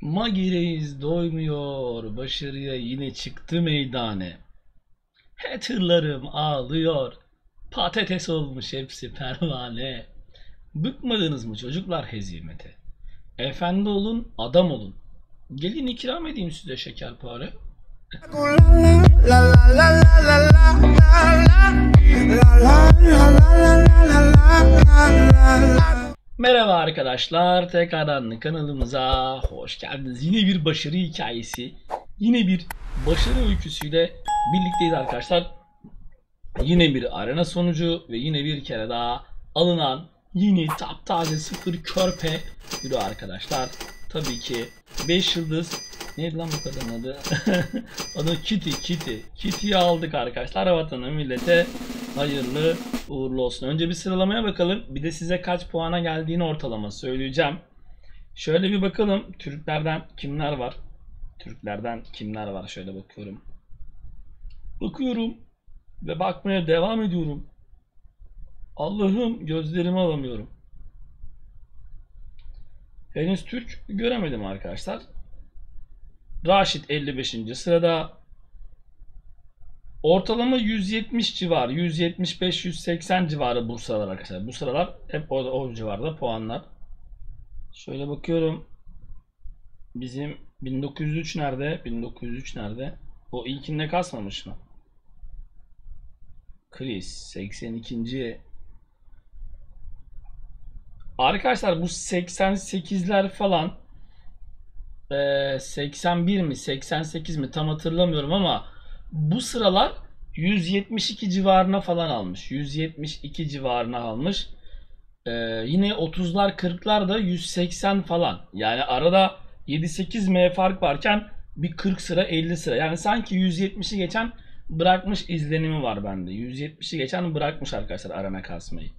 Magireis doymuyor, başarıya yine çıktı meydane. Haterlarım ağlıyor, patates olmuş hepsi pervane. Bıkmadınız mı çocuklar hezimete? Efendi olun, adam olun. Gelin ikram edeyim size şekerpare. Merhaba arkadaşlar, tekrardan kanalımıza hoş geldiniz. Yine bir başarı hikayesi, yine bir başarı öyküsüyle birlikteyiz arkadaşlar. Yine bir arena sonucu ve yine bir kere daha alınan yeni taptaze sıfır körpe yürü arkadaşlar. Tabii ki 5 yıldız Neydi lan bu kadının adı? adı Kitty, Kitty. Kitty'yi aldık arkadaşlar. Vatanı millete hayırlı uğurlu olsun. Önce bir sıralamaya bakalım. Bir de size kaç puana geldiğini ortalama söyleyeceğim. Şöyle bir bakalım. Türklerden kimler var? Türklerden kimler var? Şöyle bakıyorum. Bakıyorum. Ve bakmaya devam ediyorum. Allah'ım gözlerimi alamıyorum. Henüz Türk göremedim arkadaşlar. Raşit 55. sırada. Ortalama 170 civarı, 175-180 civarı bu sıralar arkadaşlar. Bu sıralar hep o, o civarda puanlar. Şöyle bakıyorum. Bizim 1903 nerede? 1903 nerede? O ilkinde kasmamış mı? Chris 82. Arkadaşlar bu 88'ler falan 81 mi 88 mi tam hatırlamıyorum ama bu sıralar 172 civarına falan almış. 172 civarına almış. Ee, yine 30'lar 40'lar da 180 falan. Yani arada 7-8 M fark varken bir 40 sıra 50 sıra. Yani sanki 170'i geçen bırakmış izlenimi var bende. 170'i geçen bırakmış arkadaşlar arama kasmayı.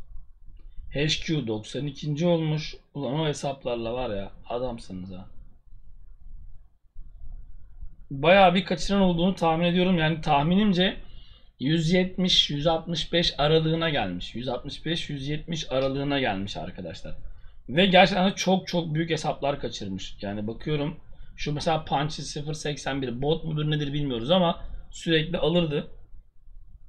HQ 92. olmuş. Ulan o hesaplarla var ya adamsınız ha bayağı bir kaçıran olduğunu tahmin ediyorum. Yani tahminimce 170-165 aralığına gelmiş. 165-170 aralığına gelmiş arkadaşlar. Ve gerçekten çok çok büyük hesaplar kaçırmış. Yani bakıyorum şu mesela Punchy 081 bot mudur nedir bilmiyoruz ama sürekli alırdı.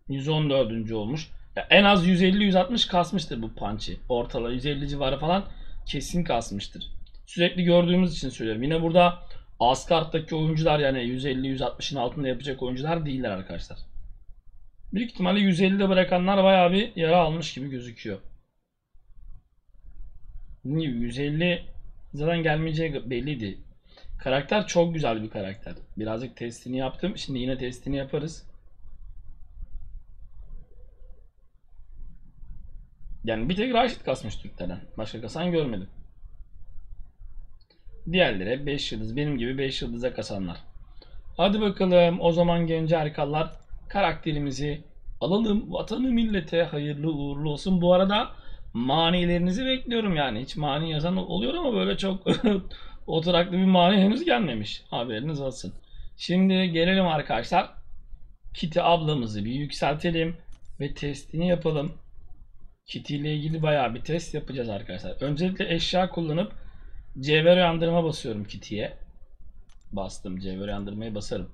114. olmuş. Ya en az 150-160 kasmıştır bu Punchy. Ortalama 150 civarı falan kesin kasmıştır. Sürekli gördüğümüz için söylüyorum. Yine burada Asgard'daki oyuncular yani 150-160'ın altında yapacak oyuncular değiller arkadaşlar. Büyük ihtimalle 150'de bırakanlar bayağı bir yara almış gibi gözüküyor. 150 zaten gelmeyeceği belliydi. Karakter çok güzel bir karakter. Birazcık testini yaptım. Şimdi yine testini yaparız. Yani bir tek Raşit kasmış Türklerden. Başka kasan görmedim. Diğerleri 5 yıldız. Benim gibi 5 yıldıza kasanlar. Hadi bakalım o zaman genç harikalar karakterimizi alalım. Vatanı millete hayırlı uğurlu olsun. Bu arada manilerinizi bekliyorum yani. Hiç mani yazan oluyor ama böyle çok oturaklı bir mani henüz gelmemiş. Haberiniz olsun. Şimdi gelelim arkadaşlar. Kitty ablamızı bir yükseltelim ve testini yapalım. Kitty ile ilgili bayağı bir test yapacağız arkadaşlar. Öncelikle eşya kullanıp Cevher uyandırma basıyorum kitiye. Bastım. Cevher uyandırmaya basarım.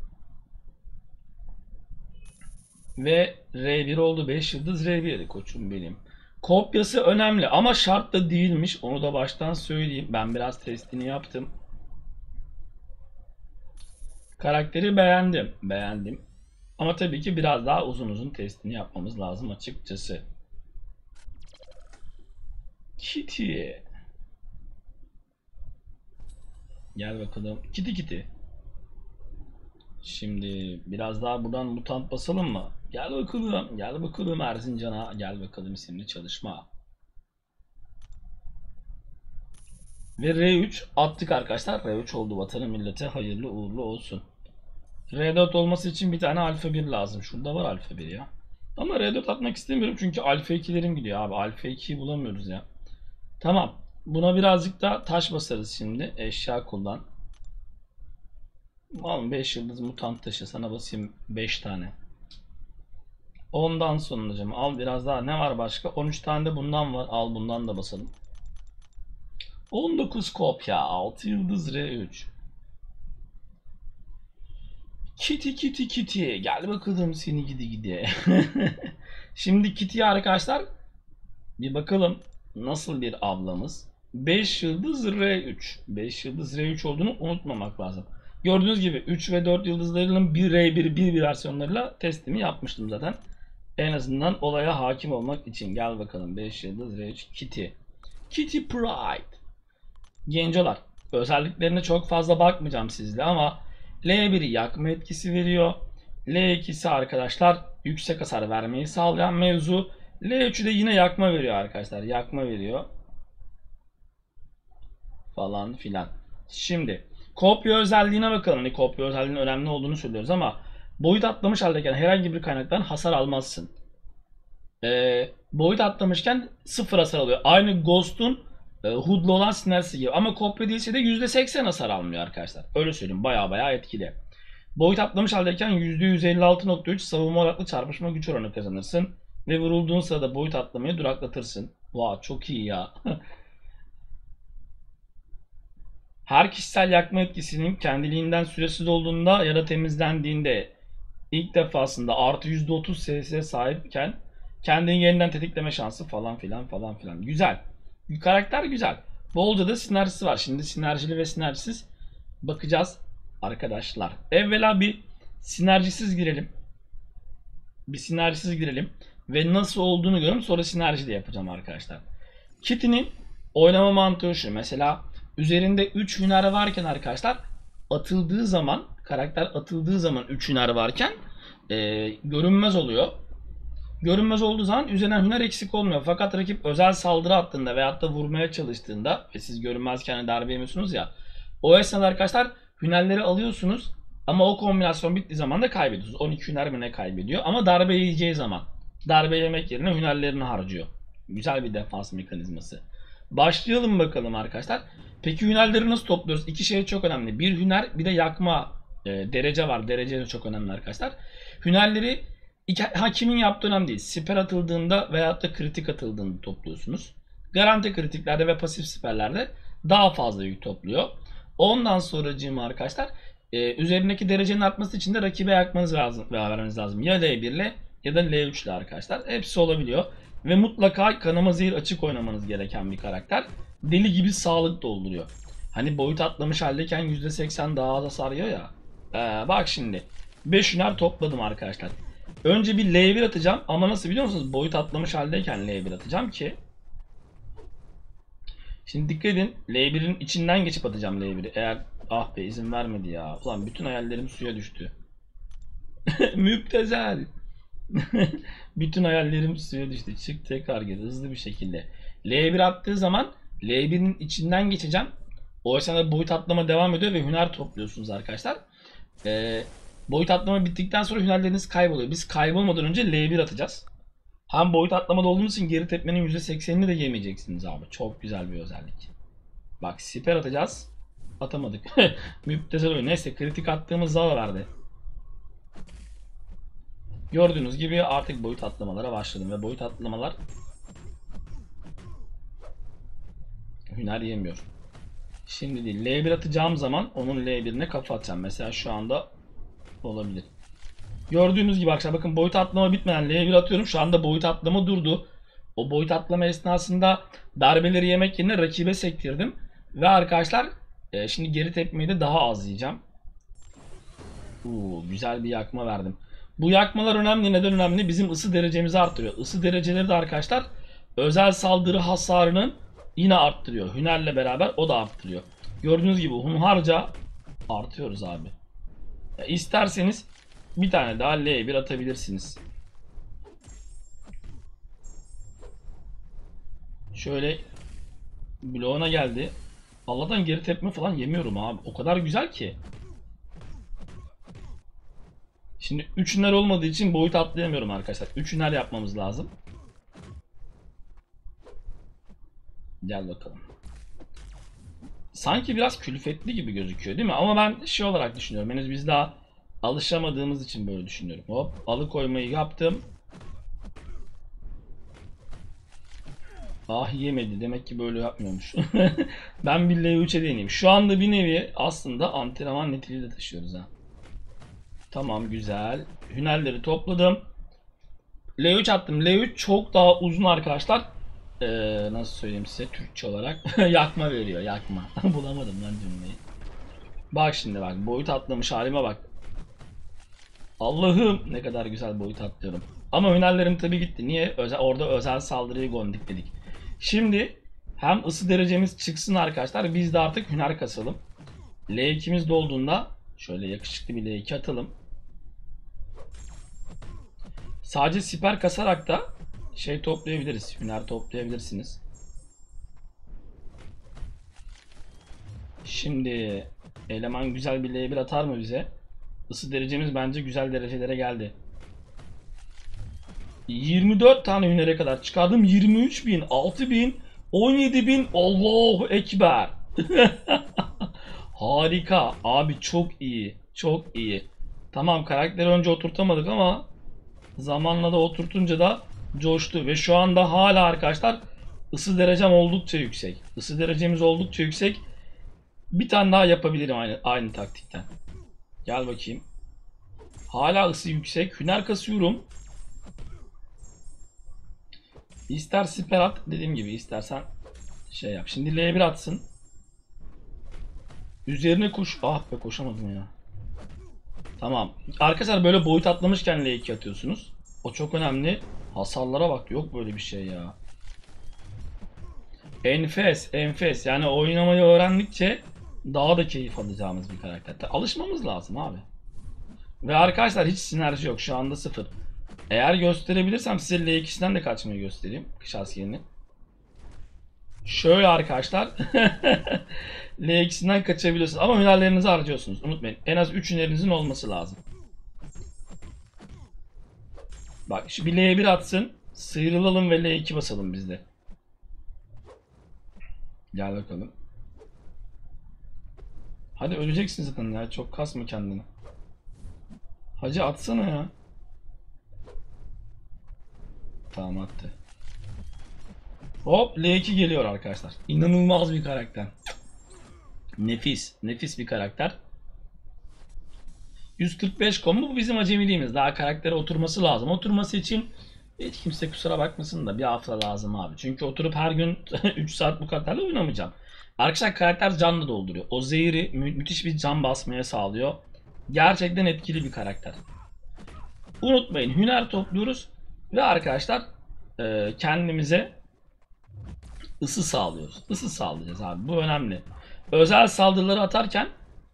Ve R1 oldu. 5 yıldız R1 koçum benim. Kopyası önemli ama şart da değilmiş. Onu da baştan söyleyeyim. Ben biraz testini yaptım. Karakteri beğendim. Beğendim. Ama tabii ki biraz daha uzun uzun testini yapmamız lazım açıkçası. Kitty. Gel bakalım. Kiti kiti. Şimdi biraz daha buradan mutant basalım mı? Gel bakalım. Gel bakalım Erzincan'a. Gel bakalım isimli çalışma. Ve R3 attık arkadaşlar. R3 oldu vatanı millete hayırlı uğurlu olsun. R4 olması için bir tane alfa 1 lazım. Şurada var alfa 1 ya. Ama R4 atmak istemiyorum çünkü alfa 2'lerim gidiyor abi. Alfa 2'yi bulamıyoruz ya. Tamam. Buna birazcık da taş basarız şimdi. Eşya kullan. Al 5 yıldız mutant taşı sana basayım 5 tane. Ondan sonra al biraz daha ne var başka? 13 tane de bundan var. Al bundan da basalım. 19 kopya 6 yıldız R3. Kitty kitty kitty. Gel bakalım seni gidi gidi. Şimdi Kitty'ye arkadaşlar bir bakalım nasıl bir ablamız. 5 yıldız R3. 5 yıldız R3 olduğunu unutmamak lazım. Gördüğünüz gibi 3 ve 4 yıldızlarının 1 R1 1 1 versiyonlarıyla testimi yapmıştım zaten. En azından olaya hakim olmak için. Gel bakalım 5 yıldız R3 Kitty. Kitty Pride. Gencolar. Özelliklerine çok fazla bakmayacağım sizle ama L1'i yakma etkisi veriyor. L2'si arkadaşlar yüksek hasar vermeyi sağlayan mevzu. L3'ü de yine yakma veriyor arkadaşlar. Yakma veriyor. Falan filan. Şimdi kopya özelliğine bakalım. Hani kopya özelliğinin önemli olduğunu söylüyoruz ama boyut atlamış haldeyken herhangi bir kaynaktan hasar almazsın. Ee, boyut atlamışken sıfır hasar alıyor. Aynı Ghost'un e, Hood'lu olan sinerjisi gibi. Ama kopya değilse de %80 hasar almıyor arkadaşlar. Öyle söyleyeyim. Baya baya etkili. Boyut atlamış haldeyken %156.3 savunma odaklı çarpışma güç oranı kazanırsın. Ve vurulduğun sırada boyut atlamayı duraklatırsın. Vay çok iyi ya. Her kişisel yakma etkisinin kendiliğinden süresiz olduğunda ya da temizlendiğinde ilk defasında artı %30 SS sahipken kendini yeniden tetikleme şansı falan filan falan filan. Güzel. Karakter güzel. Bolca da sinerjisi var. Şimdi sinerjili ve sinerjisiz bakacağız arkadaşlar. Evvela bir sinerjisiz girelim. Bir sinerjisiz girelim. Ve nasıl olduğunu görelim. Sonra sinerji de yapacağım arkadaşlar. Kitty'nin oynama mantığı şu. Mesela üzerinde 3 hüner varken arkadaşlar atıldığı zaman karakter atıldığı zaman 3 hüner varken e, görünmez oluyor. Görünmez olduğu zaman üzerinden hüner eksik olmuyor. Fakat rakip özel saldırı attığında veyahut da vurmaya çalıştığında ve siz görünmezken darbe yemiyorsunuz ya. O esnada arkadaşlar hünerleri alıyorsunuz ama o kombinasyon bittiği zaman da kaybediyorsunuz. 12 hüner mi ne kaybediyor ama darbe yiyeceği zaman darbe yemek yerine hünerlerini harcıyor. Güzel bir defans mekanizması. Başlayalım bakalım arkadaşlar. Peki hünerleri nasıl topluyoruz? İki şey çok önemli. Bir hüner bir de yakma e, derece var. Derece de çok önemli arkadaşlar. Hünerleri iki, ha, kimin yaptığı önemli değil. Siper atıldığında veyahut da kritik atıldığında topluyorsunuz. Garanti kritiklerde ve pasif siperlerde daha fazla yük topluyor. Ondan sonracığım arkadaşlar e, üzerindeki derecenin artması için de rakibe yakmanız lazım, vermeniz lazım. Ya L1 ile ya da L3 ile arkadaşlar. Hepsi olabiliyor. Ve mutlaka kanama zehir açık oynamanız gereken bir karakter. Deli gibi sağlık dolduruyor. Hani boyut atlamış haldeyken %80 daha az hasar yiyor ya. Ee, bak şimdi. 5 hüner topladım arkadaşlar. Önce bir L1 atacağım ama nasıl biliyor musunuz? Boyut atlamış haldeyken L1 atacağım ki. Şimdi dikkat edin. L1'in içinden geçip atacağım L1'i. Eğer ah be izin vermedi ya. Ulan bütün hayallerim suya düştü. Müptezel. bütün hayallerim suya düştü. Çık tekrar gir hızlı bir şekilde. L1 attığı zaman L1'in içinden geçeceğim. O esnada boyut atlama devam ediyor ve hüner topluyorsunuz arkadaşlar. Ee, boyut atlama bittikten sonra hünerleriniz kayboluyor. Biz kaybolmadan önce L1 atacağız. Hem boyut atlamada olduğumuz için geri tepmenin %80'ini de yemeyeceksiniz abi. Çok güzel bir özellik. Bak siper atacağız. Atamadık. Müptezel oyun. Neyse kritik attığımız da verdi. Gördüğünüz gibi artık boyut atlamalara başladım ve boyut atlamalar hüner yemiyor. Şimdi değil. L1 atacağım zaman onun L1'ine kafa atacağım. Mesela şu anda olabilir. Gördüğünüz gibi arkadaşlar bakın boyut atlama bitmeden L1 atıyorum. Şu anda boyut atlama durdu. O boyut atlama esnasında darbeleri yemek yerine rakibe sektirdim. Ve arkadaşlar e, şimdi geri tepmeyi de daha az yiyeceğim. Uuu güzel bir yakma verdim. Bu yakmalar önemli. Neden önemli? Bizim ısı derecemizi arttırıyor. Isı dereceleri de arkadaşlar özel saldırı hasarının yine arttırıyor. Hünerle beraber o da arttırıyor. Gördüğünüz gibi hunharca artıyoruz abi. Ya isterseniz bir tane daha L1 atabilirsiniz. Şöyle bloğuna geldi. Allah'tan geri tepme falan yemiyorum abi. O kadar güzel ki. Şimdi 3 hüner olmadığı için boyut atlayamıyorum arkadaşlar. 3 hüner yapmamız lazım. Gel bakalım. Sanki biraz külfetli gibi gözüküyor değil mi? Ama ben şey olarak düşünüyorum. Henüz biz daha alışamadığımız için böyle düşünüyorum. Hop alıkoymayı yaptım. Ah yemedi. Demek ki böyle yapmıyormuş. ben bir L3'e deneyeyim. Şu anda bir nevi aslında antrenman netiliği de taşıyoruz ha. Tamam güzel. Hünerleri topladım. L3 attım. L3 çok daha uzun arkadaşlar. Ee, nasıl söyleyeyim size Türkçe olarak. yakma veriyor yakma. Bulamadım lan cümleyi. Bak şimdi bak boyut atlamış halime bak. Allah'ım ne kadar güzel boyut atlıyorum. Ama hünerlerim tabi gitti. Niye? Özel, orada özel saldırıyı gondik dedik. Şimdi hem ısı derecemiz çıksın arkadaşlar. Biz de artık hüner kasalım. L2'miz dolduğunda şöyle yakışıklı bir L2 atalım. Sadece siper kasarak da şey toplayabiliriz. Hüner toplayabilirsiniz. Şimdi eleman güzel bir L1 atar mı bize? Isı derecemiz bence güzel derecelere geldi. 24 tane hünere kadar çıkardım. 23 bin, 6 bin, 17 bin. Allahu Ekber. Harika. Abi çok iyi. Çok iyi. Tamam karakteri önce oturtamadık ama zamanla da oturtunca da coştu. Ve şu anda hala arkadaşlar ısı derecem oldukça yüksek. Isı derecemiz oldukça yüksek. Bir tane daha yapabilirim aynı, aynı taktikten. Gel bakayım. Hala ısı yüksek. Hüner kasıyorum. İster siper at. Dediğim gibi istersen şey yap. Şimdi L1 atsın. Üzerine koş. Ah be koşamadım ya. Tamam. Arkadaşlar böyle boyut atlamışken L2 atıyorsunuz. O çok önemli. Hasarlara bak. Yok böyle bir şey ya. Enfes, enfes. Yani oynamayı öğrendikçe daha da keyif alacağımız bir karakter. Alışmamız lazım abi. Ve arkadaşlar hiç sinerji yok. Şu anda sıfır. Eğer gösterebilirsem size L2'sinden de kaçmayı göstereyim. Kış askerini. Şöyle arkadaşlar. L2'sinden kaçabiliyorsunuz. Ama hünerlerinizi harcıyorsunuz. Unutmayın. En az 3 hünerinizin olması lazım. Bak şu bir L1 atsın. Sıyrılalım ve L2 basalım bizde. Gel bakalım. Hadi öleceksin zaten ya. Çok kasma kendini. Hacı atsana ya. Tamam attı. Hop L2 geliyor arkadaşlar. İnanılmaz bir karakter. Nefis. Nefis bir karakter. 145 kombo bu bizim acemiliğimiz. Daha karaktere oturması lazım. Oturması için hiç kimse kusura bakmasın da bir hafta lazım abi. Çünkü oturup her gün 3 saat bu karakterle oynamayacağım. Arkadaşlar karakter canlı dolduruyor. O zehri mü müthiş bir can basmaya sağlıyor. Gerçekten etkili bir karakter. Unutmayın hüner topluyoruz ve arkadaşlar e, kendimize ısı sağlıyoruz. Isı sağlayacağız abi. Bu önemli. Özel saldırıları atarken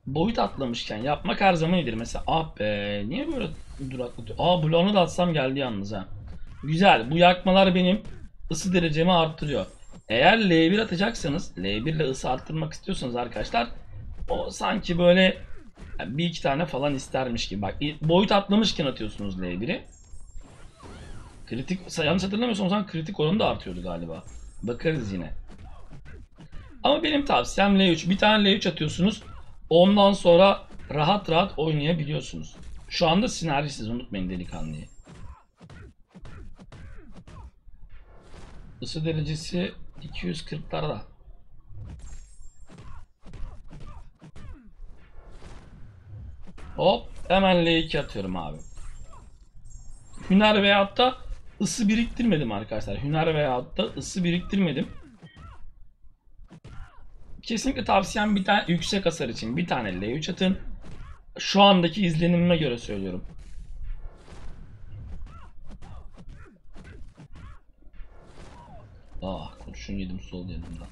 boyut atlamışken yapmak her zaman iyidir. Mesela ah be niye böyle duraklatıyor? Aa bloğunu da atsam geldi yalnız ha. Güzel. Bu yakmalar benim ısı derecemi arttırıyor. Eğer L1 atacaksanız L1 ile ısı arttırmak istiyorsanız arkadaşlar o sanki böyle bir iki tane falan istermiş gibi. Bak boyut atlamışken atıyorsunuz L1'i. Kritik yanlış hatırlamıyorsam o zaman kritik oranı da artıyordu galiba. Bakarız yine. Ama benim tavsiyem L3. Bir tane L3 atıyorsunuz. Ondan sonra rahat rahat oynayabiliyorsunuz. Şu anda sinerjisiz unutmayın delikanlıyı. Isı derecesi 240'larda. Hop hemen L2 atıyorum abi. Hüner veyahut da ısı biriktirmedim arkadaşlar. Hüner veyahut da ısı biriktirmedim. Kesinlikle tavsiyem bir tane yüksek hasar için bir tane L3 atın. Şu andaki izlenimime göre söylüyorum. Ah kurşun yedim sol yanımda.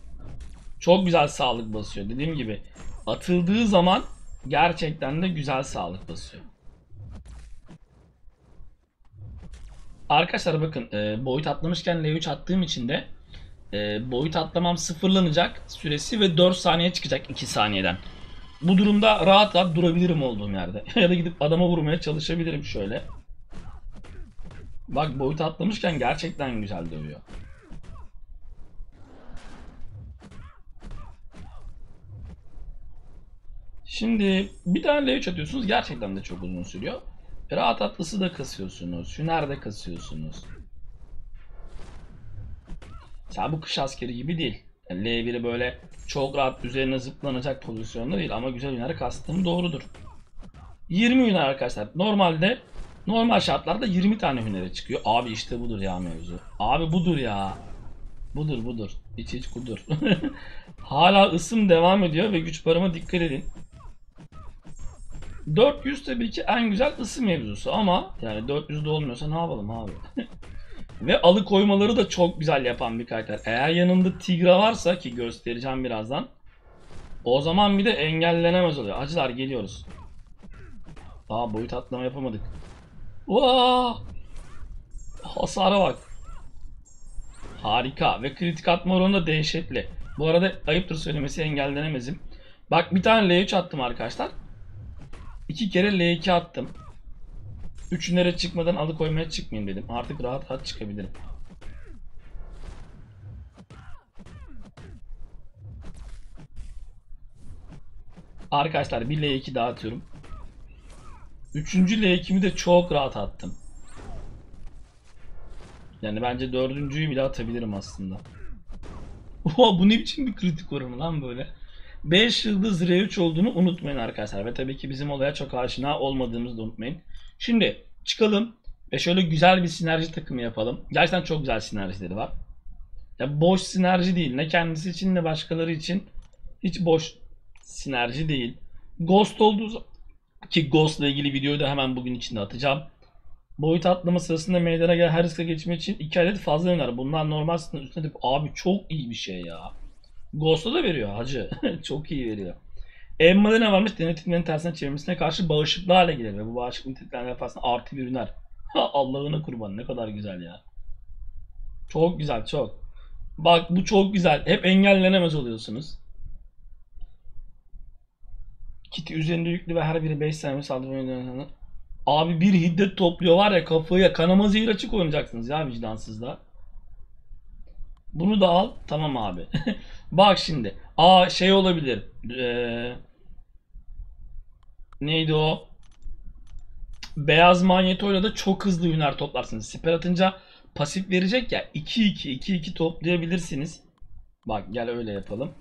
Çok güzel sağlık basıyor. Dediğim gibi atıldığı zaman gerçekten de güzel sağlık basıyor. Arkadaşlar bakın e, boyut atlamışken L3 attığım için de e, boyut atlamam sıfırlanacak süresi ve 4 saniye çıkacak 2 saniyeden. Bu durumda rahat rahat durabilirim olduğum yerde. ya da gidip adama vurmaya çalışabilirim şöyle. Bak boyut atlamışken gerçekten güzel dövüyor. Şimdi bir tane L3 atıyorsunuz gerçekten de çok uzun sürüyor. Rahat atlısı da kasıyorsunuz. Hüner de kasıyorsunuz. Mesela bu kış askeri gibi değil. Yani L1'i böyle çok rahat üzerine zıplanacak pozisyonda değil ama güzel hüner kastığım doğrudur. 20 hüner arkadaşlar. Normalde normal şartlarda 20 tane hünere çıkıyor. Abi işte budur ya mevzu. Abi budur ya. Budur budur. İç iç kudur. Hala ısım devam ediyor ve güç barıma dikkat edin. 400 tabii ki en güzel ısı mevzusu ama yani 400'de olmuyorsa ne yapalım abi? Ve alıkoymaları da çok güzel yapan bir karakter. Eğer yanında Tigra varsa ki göstereceğim birazdan. O zaman bir de engellenemez oluyor. Acılar geliyoruz. Aa boyut atlama yapamadık. Vaa! Hasara bak. Harika ve kritik atma oranı da dehşetli. Bu arada ayıptır söylemesi engellenemezim. Bak bir tane L3 attım arkadaşlar. İki kere L2 attım. Üçünlere çıkmadan alıkoymaya çıkmayayım dedim. Artık rahat rahat çıkabilirim. Arkadaşlar bir L2 daha atıyorum. Üçüncü L2'mi de çok rahat attım. Yani bence dördüncüyü bile atabilirim aslında. Oha bu ne biçim bir kritik oranı lan böyle. 5 yıldız R3 olduğunu unutmayın arkadaşlar. Ve tabii ki bizim olaya çok aşina olmadığımızı da unutmayın. Şimdi çıkalım ve şöyle güzel bir sinerji takımı yapalım. Gerçekten çok güzel sinerjileri var. Ya boş sinerji değil. Ne kendisi için ne başkaları için hiç boş sinerji değil. Ghost olduğu ki Ghost ile ilgili videoyu da hemen bugün içinde atacağım. Boyut atlama sırasında meydana gelen her riske geçmek için 2 adet fazla öner. Bunlar normal üstüne abi çok iyi bir şey ya. Ghost'a da veriyor hacı. çok iyi veriyor. Emma'da ne varmış? Denetimlerin tersine çevirmesine karşı bağışıklı hale gelir ve bu bağışıklık niteliklerine defasında artı bir ürünler. Allah'ına kurban ne kadar güzel ya. Çok güzel çok. Bak bu çok güzel. Hep engellenemez oluyorsunuz. Kiti üzerinde yüklü ve her biri 5 saniye saldırmaya Abi bir hiddet topluyor var ya kafaya kanama zehir açık oynayacaksınız ya vicdansızda. Bunu da al. Tamam abi. Bak şimdi. Aa şey olabilir. Ee, neydi o? Beyaz manyetoyla da çok hızlı hüner toplarsınız. Siper atınca pasif verecek ya. 2-2 2-2 toplayabilirsiniz. Bak gel öyle yapalım.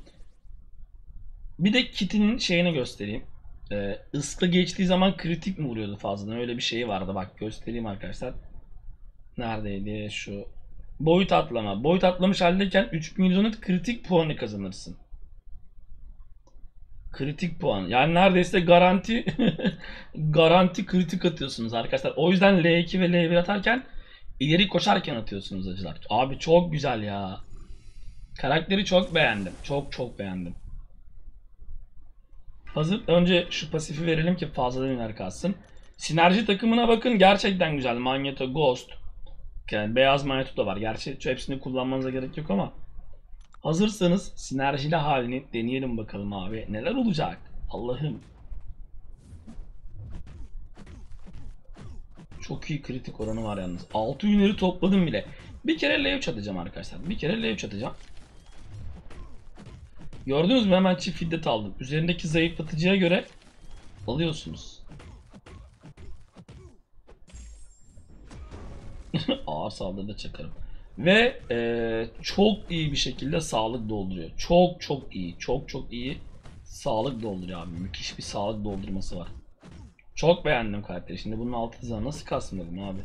Bir de kitinin şeyini göstereyim. Ee, ıskı geçtiği zaman kritik mi vuruyordu fazladan? Öyle bir şey vardı. Bak göstereyim arkadaşlar. Neredeydi şu boyut atlama. Boyut atlamış haldeyken 3114 kritik puanı kazanırsın. Kritik puan. Yani neredeyse garanti garanti kritik atıyorsunuz arkadaşlar. O yüzden L2 ve L1 atarken ileri koşarken atıyorsunuz acılar. Abi çok güzel ya. Karakteri çok beğendim. Çok çok beğendim. Hazır. Önce şu pasifi verelim ki fazladan iner kalsın. Sinerji takımına bakın. Gerçekten güzel. Magneto, Ghost. Yani beyaz Magneto da var. Gerçi hepsini kullanmanıza gerek yok ama. Hazırsanız sinerjili halini deneyelim bakalım abi. Neler olacak? Allah'ım. Çok iyi kritik oranı var yalnız. 6 ünleri topladım bile. Bir kere L3 atacağım arkadaşlar. Bir kere L3 atacağım. Gördünüz mü hemen çift fiddet aldım. Üzerindeki zayıflatıcıya göre alıyorsunuz. Ağır saldırıda çakarım. Ve e, çok iyi bir şekilde sağlık dolduruyor. Çok çok iyi. Çok çok iyi sağlık dolduruyor abi. Müthiş bir sağlık doldurması var. Çok beğendim karakteri. Şimdi bunun altı hızına nasıl kasmadım abi?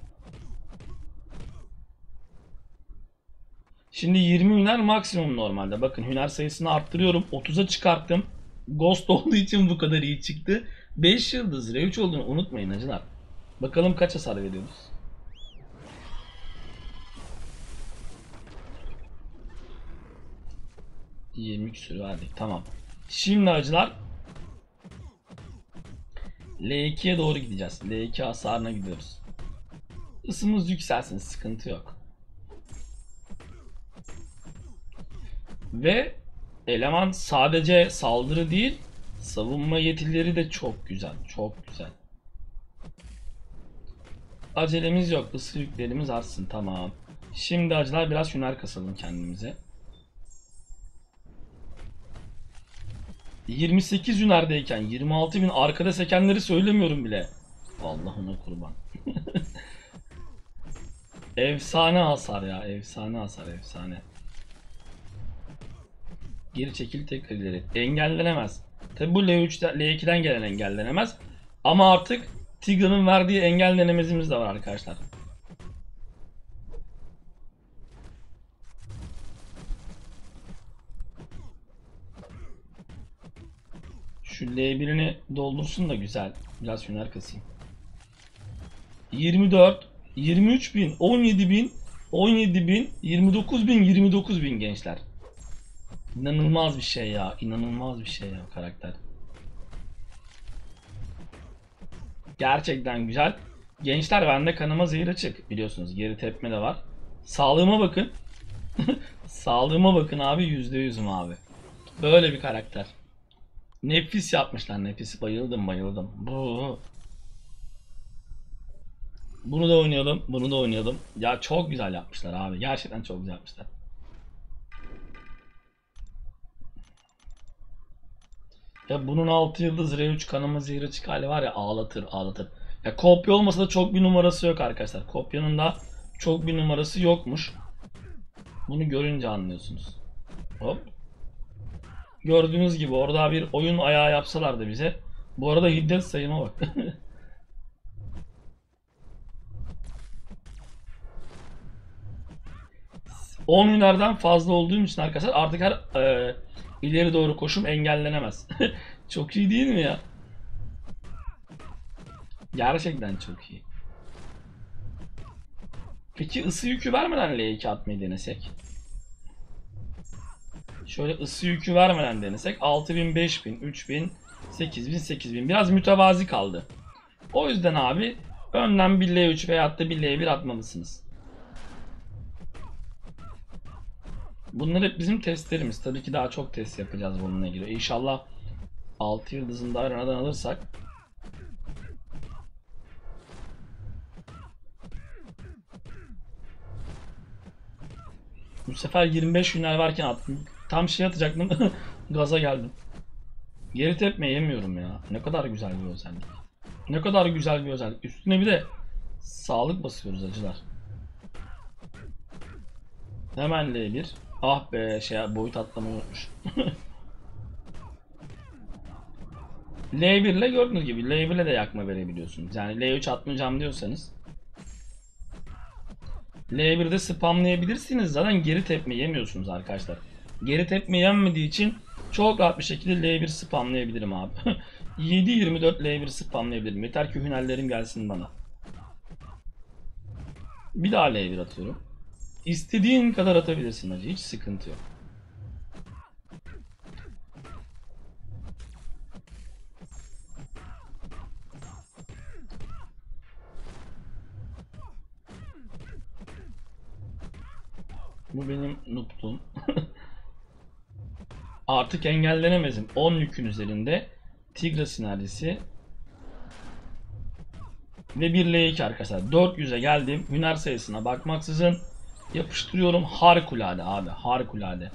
Şimdi 20 hüner maksimum normalde. Bakın hüner sayısını arttırıyorum. 30'a çıkarttım. Ghost olduğu için bu kadar iyi çıktı. 5 yıldız R3 olduğunu unutmayın acılar. Bakalım kaç hasar veriyoruz. Yirmi küsür verdik. Tamam. Şimdi acılar L2'ye doğru gideceğiz. L2 hasarına gidiyoruz. Isımız yükselsin. Sıkıntı yok. Ve eleman sadece saldırı değil savunma yetileri de çok güzel. Çok güzel. Acelemiz yok. Isı yüklerimiz artsın. Tamam. Şimdi acılar biraz hüner kasalım kendimize. 28 hünerdeyken 26 bin arkada sekenleri söylemiyorum bile. Allah'ına kurban. efsane hasar ya. Efsane hasar. Efsane. Geri çekil tekrar ileri. Engellenemez. Tabi bu L3'den, L2'den gelen engellenemez. Ama artık Tigra'nın verdiği engel denemezimiz de var arkadaşlar. Şu L1'ini doldursun da güzel. Biraz hüner kasayım. 24, 23 bin, 17 bin, 17 bin, 29 bin, 29 bin gençler. İnanılmaz bir şey ya. inanılmaz bir şey ya karakter. Gerçekten güzel. Gençler bende kanıma zehir açık. Biliyorsunuz geri tepme de var. Sağlığıma bakın. Sağlığıma bakın abi %100'üm abi. Böyle bir karakter. Nefis yapmışlar nefis. Bayıldım bayıldım. Bu. Bunu da oynayalım. Bunu da oynayalım. Ya çok güzel yapmışlar abi. Gerçekten çok güzel yapmışlar. Ya bunun 6 yıldız R3 kanama zehri açık hali var ya ağlatır ağlatır. Ya kopya olmasa da çok bir numarası yok arkadaşlar. Kopyanın da çok bir numarası yokmuş. Bunu görünce anlıyorsunuz. Hop. Gördüğünüz gibi orada bir oyun ayağı yapsalardı bize. Bu arada hiddet sayıma bak. On hünerden fazla olduğum için arkadaşlar artık her e, ileri doğru koşum engellenemez. çok iyi değil mi ya? Gerçekten çok iyi. Peki ısı yükü vermeden L2 atmayı denesek? Şöyle ısı yükü vermeden denesek 6000, 5000, 3000, 8000, 8000 biraz mütevazi kaldı. O yüzden abi önden bir L3 veyahut da bir L1 atmalısınız. Bunlar hep bizim testlerimiz. Tabii ki daha çok test yapacağız bununla ilgili. İnşallah 6 yıldızını da arenadan alırsak Bu sefer 25 hüner varken attım. Tam şey atacaktım. Gaza geldim. Geri tepme yemiyorum ya. Ne kadar güzel bir özellik. Ne kadar güzel bir özellik. Üstüne bir de sağlık basıyoruz acılar. Hemen L1. Ah be şey boyut atlamayı unutmuş. L1 ile gördüğünüz gibi L1 ile de yakma verebiliyorsunuz. Yani L3 atmayacağım diyorsanız L1'de spamlayabilirsiniz. Zaten geri tepme yemiyorsunuz arkadaşlar. Geri tepme yenmediği için çok rahat bir şekilde L1 spamlayabilirim abi. 7-24 L1 spamlayabilirim. Yeter ki hünerlerim gelsin bana. Bir daha L1 atıyorum. İstediğin kadar atabilirsin hacı. Hiç sıkıntı yok. Bu benim noob'luğum. Artık engellenemezim. 10 yükün üzerinde Tigra sinerjisi ve bir L2 arkadaşlar. 400'e geldim. Hüner sayısına bakmaksızın yapıştırıyorum. Harikulade abi. Harikulade.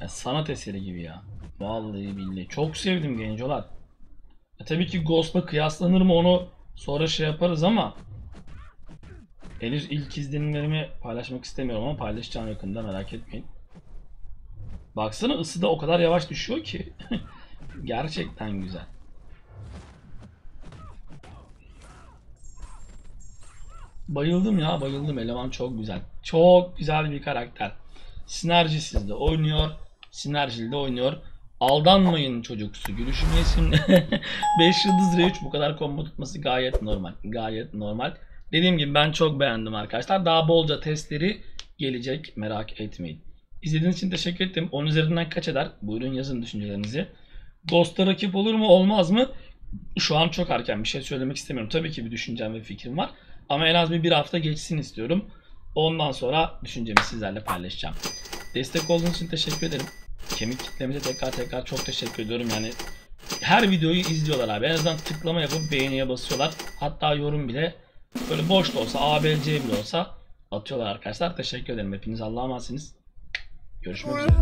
Ya sanat eseri gibi ya. Vallahi billahi. Çok sevdim gencolar. Ya tabii ki Ghost'la kıyaslanır mı onu sonra şey yaparız ama Henüz ilk izlenimlerimi paylaşmak istemiyorum ama paylaşacağım yakında merak etmeyin. Baksana ısı da o kadar yavaş düşüyor ki. Gerçekten güzel. Bayıldım ya bayıldım eleman çok güzel. Çok güzel bir karakter. Sinerjisiz de oynuyor. Sinerjili de oynuyor. Aldanmayın çocuksu. Gülüşüm yesin. 5 yıldız R3 bu kadar combo tutması gayet normal. Gayet normal. Dediğim gibi ben çok beğendim arkadaşlar. Daha bolca testleri gelecek merak etmeyin. İzlediğiniz için teşekkür ettim. 10 üzerinden kaç eder? Buyurun yazın düşüncelerinizi. Ghost'a rakip olur mu olmaz mı? Şu an çok erken bir şey söylemek istemiyorum. Tabii ki bir düşüncem ve fikrim var. Ama en az bir, bir hafta geçsin istiyorum. Ondan sonra düşüncemi sizlerle paylaşacağım. Destek olduğunuz için teşekkür ederim. Kemik kitlemize tekrar tekrar çok teşekkür ediyorum. Yani her videoyu izliyorlar abi. En azından tıklama yapıp beğeniye basıyorlar. Hatta yorum bile Böyle boş da olsa ABC bile olsa atıyorlar arkadaşlar. Teşekkür ederim. Hepiniz Allah'a emanetsiniz. Görüşmek üzere.